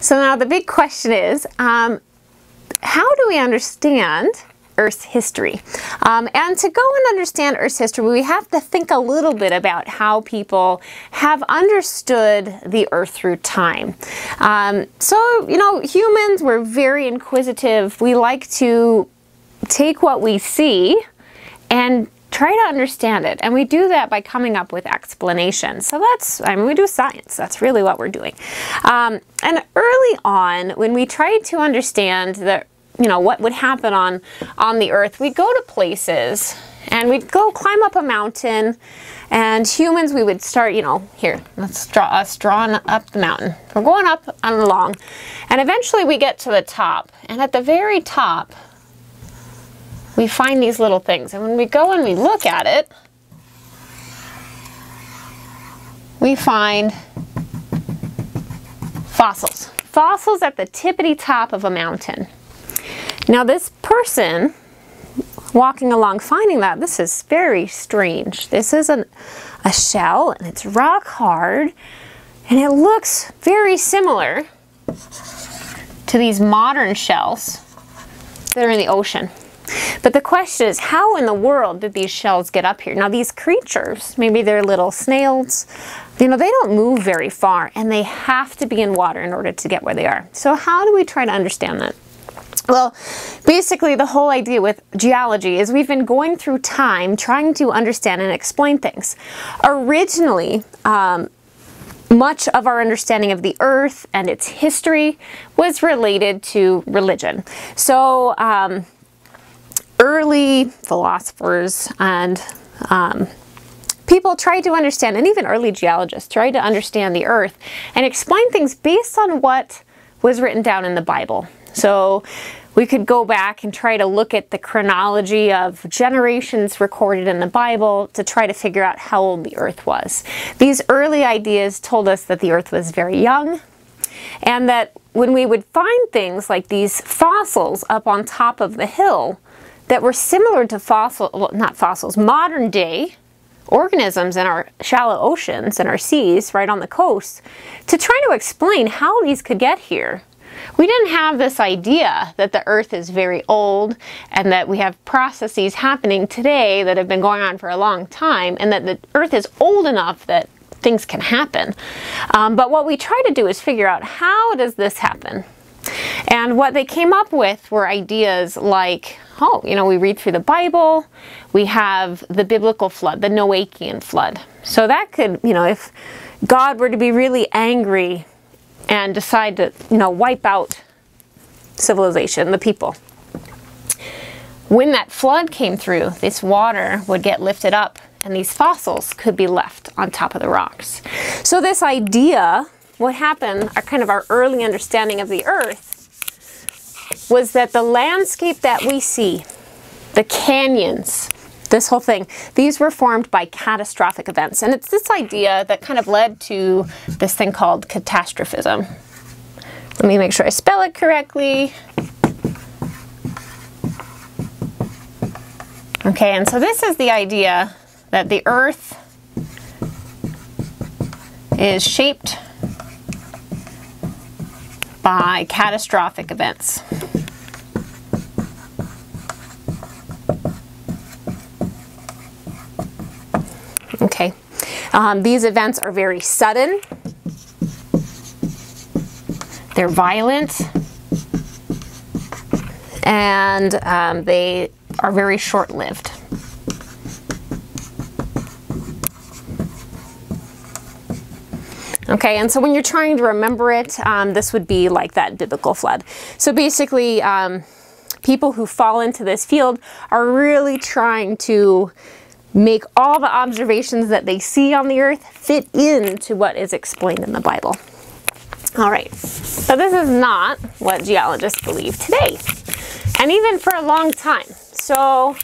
So now the big question is, um, how do we understand Earth's history? Um, and to go and understand Earth's history, we have to think a little bit about how people have understood the Earth through time. Um, so, you know, humans, we're very inquisitive. We like to take what we see and try to understand it. And we do that by coming up with explanations. So that's, I mean, we do science. That's really what we're doing. Um, and early on, when we tried to understand the, you know, what would happen on, on the earth, we'd go to places and we'd go climb up a mountain and humans, we would start, you know, here, let's draw us drawing up the mountain. We're going up and along. And eventually we get to the top. And at the very top, we find these little things. And when we go and we look at it, we find fossils. Fossils at the tippity top of a mountain. Now this person walking along finding that, this is very strange. This is an, a shell and it's rock hard and it looks very similar to these modern shells that are in the ocean. But the question is, how in the world did these shells get up here? Now these creatures, maybe they're little snails, you know, they don't move very far and they have to be in water in order to get where they are. So how do we try to understand that? Well, basically the whole idea with geology is we've been going through time trying to understand and explain things. Originally, um, much of our understanding of the earth and its history was related to religion. So um, early philosophers and um, people tried to understand, and even early geologists tried to understand the earth and explain things based on what was written down in the Bible. So we could go back and try to look at the chronology of generations recorded in the Bible to try to figure out how old the earth was. These early ideas told us that the earth was very young and that when we would find things like these fossils up on top of the hill, that were similar to fossil, well, not fossils, modern day organisms in our shallow oceans and our seas right on the coast to try to explain how these could get here. We didn't have this idea that the earth is very old and that we have processes happening today that have been going on for a long time and that the earth is old enough that things can happen. Um, but what we try to do is figure out how does this happen? And what they came up with were ideas like, oh, you know, we read through the Bible, we have the biblical flood, the Noachian flood. So that could, you know, if God were to be really angry and decide to, you know, wipe out civilization, the people. When that flood came through, this water would get lifted up and these fossils could be left on top of the rocks. So this idea what happened, our kind of our early understanding of the earth, was that the landscape that we see, the canyons, this whole thing, these were formed by catastrophic events. And it's this idea that kind of led to this thing called catastrophism. Let me make sure I spell it correctly. Okay, and so this is the idea that the earth is shaped by catastrophic events. Okay, um, these events are very sudden, they're violent, and um, they are very short-lived. Okay, and so when you're trying to remember it, um, this would be like that biblical flood. So basically, um, people who fall into this field are really trying to make all the observations that they see on the earth fit into what is explained in the Bible. All right, so this is not what geologists believe today, and even for a long time. So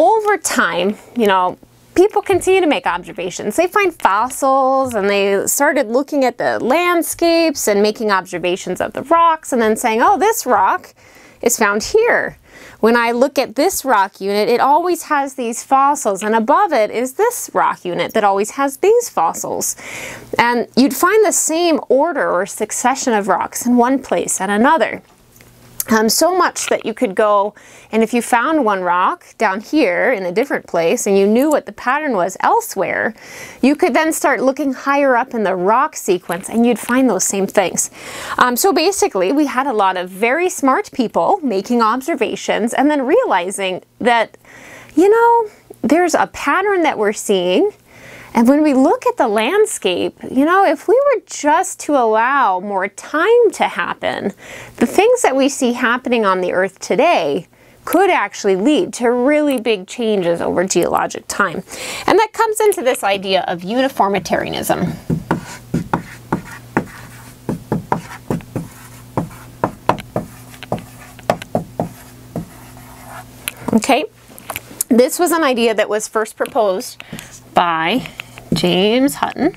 over time, you know, people continue to make observations. They find fossils and they started looking at the landscapes and making observations of the rocks and then saying, oh, this rock is found here. When I look at this rock unit, it always has these fossils, and above it is this rock unit that always has these fossils. And you'd find the same order or succession of rocks in one place and another. Um, so much that you could go and if you found one rock down here in a different place and you knew what the pattern was elsewhere, you could then start looking higher up in the rock sequence and you'd find those same things. Um, so basically we had a lot of very smart people making observations and then realizing that, you know, there's a pattern that we're seeing and when we look at the landscape, you know, if we were just to allow more time to happen, the things that we see happening on the Earth today could actually lead to really big changes over geologic time. And that comes into this idea of uniformitarianism. Okay, this was an idea that was first proposed by James Hutton.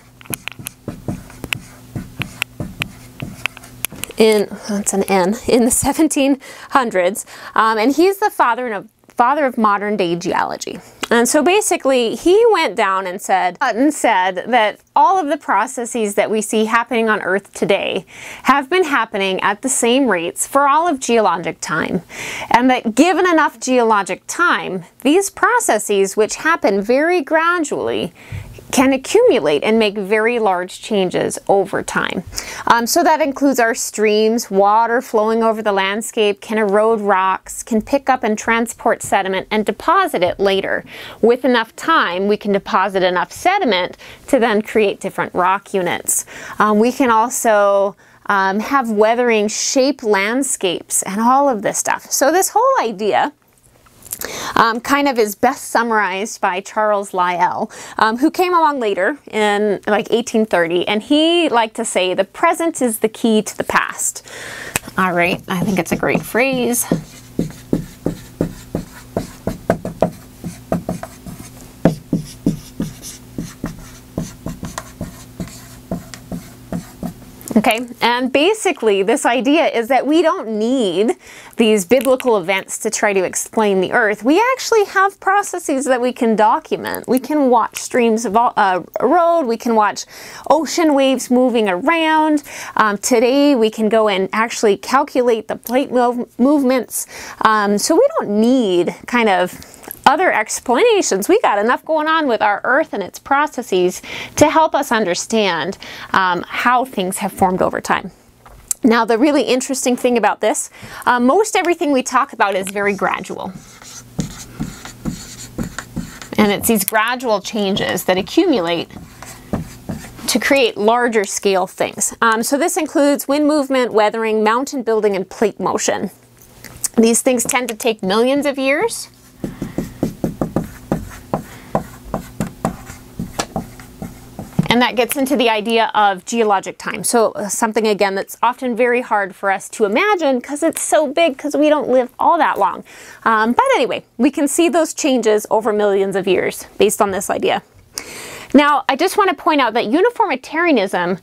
In that's an N in the 1700s, um, and he's the father of father of modern day geology. And so basically, he went down and said, Hutton said that all of the processes that we see happening on Earth today have been happening at the same rates for all of geologic time. And that given enough geologic time, these processes, which happen very gradually, can accumulate and make very large changes over time. Um, so that includes our streams, water flowing over the landscape, can erode rocks, can pick up and transport sediment and deposit it later. With enough time, we can deposit enough sediment to then create different rock units. Um, we can also um, have weathering shape landscapes and all of this stuff. So this whole idea um, kind of is best summarized by Charles Lyell, um, who came along later in like 1830, and he liked to say, the present is the key to the past. All right, I think it's a great phrase. Okay, and basically this idea is that we don't need these biblical events to try to explain the earth. We actually have processes that we can document. We can watch streams of uh, erode, we can watch ocean waves moving around. Um, today we can go and actually calculate the plate mov movements. Um, so we don't need kind of other explanations. We got enough going on with our Earth and its processes to help us understand um, how things have formed over time. Now, the really interesting thing about this, uh, most everything we talk about is very gradual. And it's these gradual changes that accumulate to create larger scale things. Um, so this includes wind movement, weathering, mountain building, and plate motion. These things tend to take millions of years. And that gets into the idea of geologic time. So uh, something again that's often very hard for us to imagine because it's so big because we don't live all that long. Um, but anyway, we can see those changes over millions of years based on this idea. Now, I just want to point out that uniformitarianism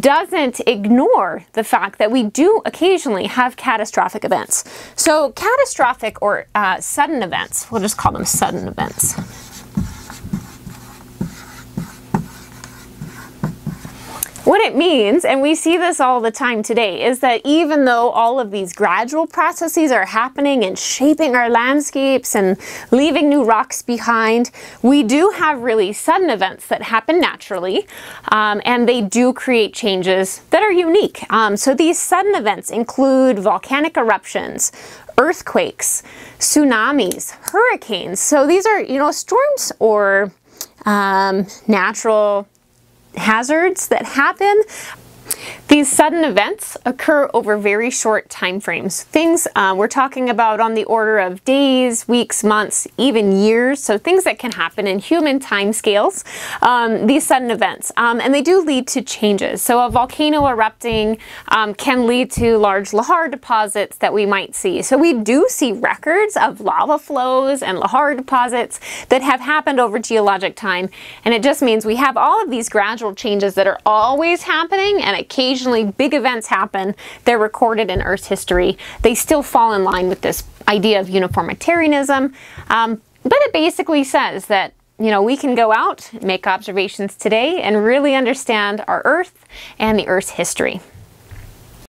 doesn't ignore the fact that we do occasionally have catastrophic events. So catastrophic or uh, sudden events, we'll just call them sudden events. What it means, and we see this all the time today, is that even though all of these gradual processes are happening and shaping our landscapes and leaving new rocks behind, we do have really sudden events that happen naturally, um, and they do create changes that are unique. Um, so these sudden events include volcanic eruptions, earthquakes, tsunamis, hurricanes. So these are, you know, storms or um, natural hazards that happen these sudden events occur over very short time frames. Things uh, we're talking about on the order of days, weeks, months, even years. So things that can happen in human time scales, um, these sudden events. Um, and they do lead to changes. So a volcano erupting um, can lead to large lahar deposits that we might see. So we do see records of lava flows and lahar deposits that have happened over geologic time. And it just means we have all of these gradual changes that are always happening and occasionally occasionally big events happen, they're recorded in Earth's history. They still fall in line with this idea of uniformitarianism. Um, but it basically says that you know, we can go out, make observations today, and really understand our Earth and the Earth's history.